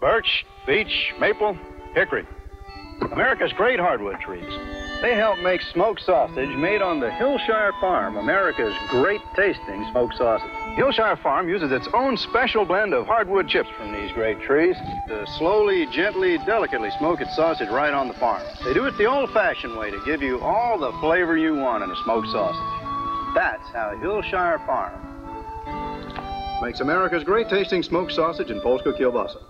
Birch, beech, maple, hickory. America's great hardwood trees. They help make smoked sausage made on the Hillshire Farm, America's great tasting smoked sausage. Hillshire Farm uses its own special blend of hardwood chips from these great trees to slowly, gently, delicately smoke its sausage right on the farm. They do it the old fashioned way to give you all the flavor you want in a smoked sausage. That's how Hillshire Farm makes America's great tasting smoked sausage in Polska kielbasa.